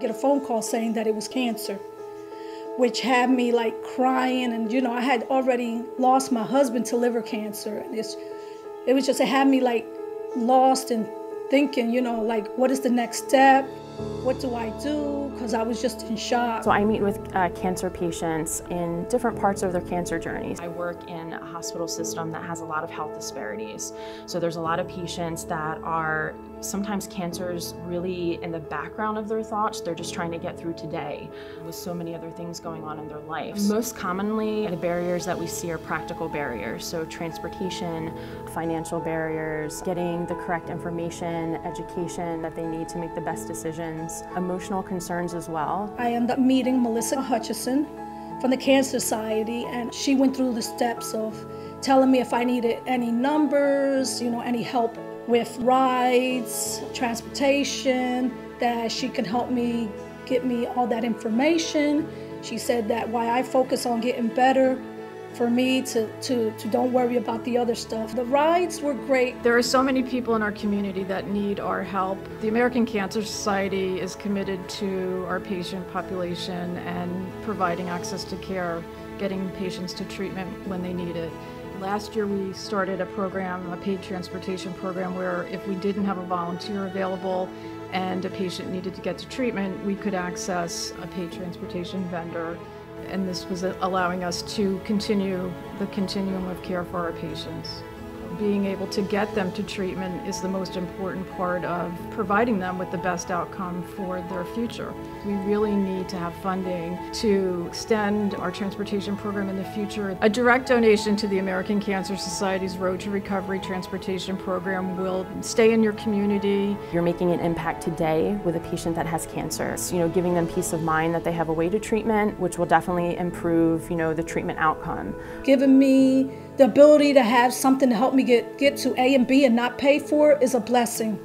get a phone call saying that it was cancer, which had me like crying. And, you know, I had already lost my husband to liver cancer. And it's, it was just, it had me like lost and thinking, you know, like, what is the next step? What do I do? Because I was just in shock. So I meet with uh, cancer patients in different parts of their cancer journeys. I work in a hospital system that has a lot of health disparities. So there's a lot of patients that are sometimes cancers really in the background of their thoughts. They're just trying to get through today with so many other things going on in their lives. Most commonly, the barriers that we see are practical barriers. So transportation, financial barriers, getting the correct information, education that they need to make the best emotional concerns as well. I ended up meeting Melissa Hutchison from the Cancer Society, and she went through the steps of telling me if I needed any numbers, you know, any help with rides, transportation, that she could help me get me all that information. She said that why I focus on getting better for me to, to, to don't worry about the other stuff. The rides were great. There are so many people in our community that need our help. The American Cancer Society is committed to our patient population and providing access to care, getting patients to treatment when they need it. Last year we started a program, a paid transportation program, where if we didn't have a volunteer available and a patient needed to get to treatment, we could access a paid transportation vendor. And this was allowing us to continue the continuum of care for our patients being able to get them to treatment is the most important part of providing them with the best outcome for their future. We really need to have funding to extend our transportation program in the future. A direct donation to the American Cancer Society's Road to Recovery transportation program will stay in your community. You're making an impact today with a patient that has cancer. So, you know, giving them peace of mind that they have a way to treatment, which will definitely improve, you know, the treatment outcome. Giving me the ability to have something to help me get, get to A and B and not pay for it is a blessing.